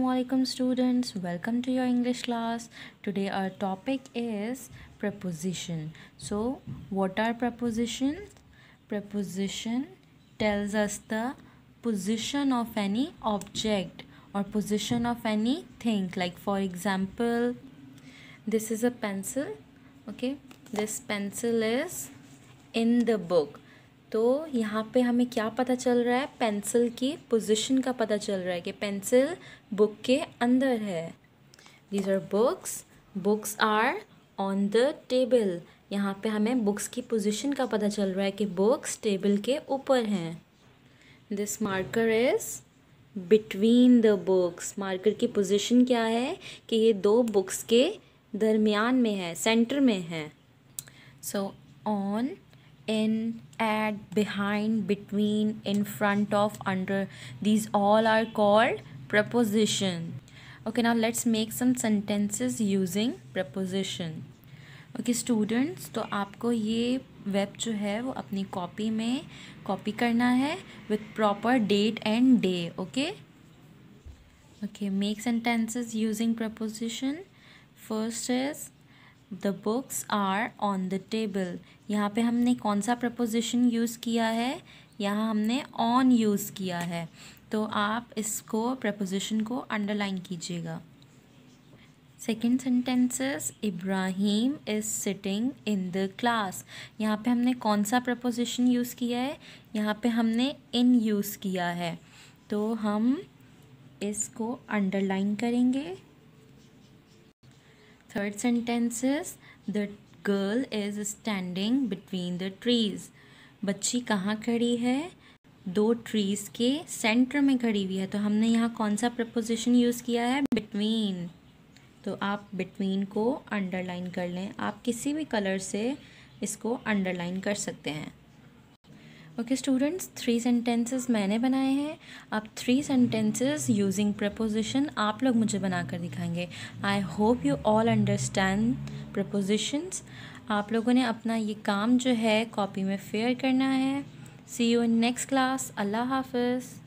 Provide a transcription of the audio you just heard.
Assalamualaikum students. Welcome to your English class. Today our topic is preposition. So what are prepositions preposition tells us the position of any object or position of anything like for example this is a pencil okay? This pencil is in the book तो यहाँ पे हमें क्या पता चल रहा है? Pencil की पोजीशन का पता चल रहा है कि पेंसिल बुक के अंदर है। These are books books are on the table यहाँ पे हमें बुक्स की पोजीशन का पता चल रहा है कि बुक्स टेबल के ऊपर हैं। This marker is between the books marker की पोजीशन क्या है? कि ये दो बुक्स के दरमियान में है सेंटर में है। So on in at behind between in front of under these all are called preposition okay now let's make some sentences using preposition okay, students तो आपको ये वेब जो है वो अपनी कॉपी में कॉपी करना है with proper date and day okay okay make sentences using preposition first is the books are on the table यहाँ पे हमने कौन सा प्रपोजिशन यूज़ किया है? यहाँ हमने ऑन यूज़ किया है। तो आप इसको प्रपोजिशन को अंडरलाइन कीजिएगा। Second sentences Ibrahim is sitting in the class यहाँ पे हमने कौन सा प्रपोजिशन यूज़ किया है? यहाँ पे हमने इन यूज़ किया है। तो हम इसको अंडरलाइन करेंगे। Third sentence is the girl is standing between the trees बच्ची कहाँ खड़ी है? दो ट्रीज के सेंटर में खड़ी हुई है। तो हमने यहाँ कौन सा प्रपोजिशन यूज़ किया है? बिटवीन तो आप बिटवीन को अंडरलाइन कर लें। आप किसी भी कलर से इसको अंडरलाइन कर सकते हैं। ओके स्टूडेंट्स थ्री सेंटेंसेस मैंने बनाए हैं। अब थ्री सेंटेंसेस यूजिंग प्रपोजिशन आप लोग मुझे बनाकर दिखाएँगे। I hope you all understand prepositions आप लोगों ने अपना ये काम जो है कॉपी में फेयर करना है। See you in next class अल्लाह हाफिज़।